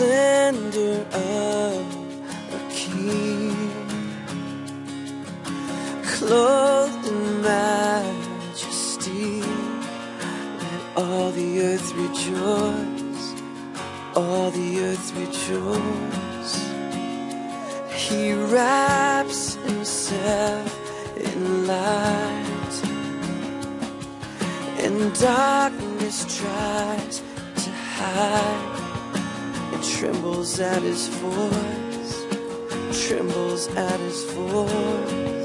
splendor of a king, clothed in majesty. Let all the earth rejoice, all the earth rejoice. He wraps himself in light, and darkness tries to hide trembles at his voice, trembles at his voice.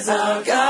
is our God.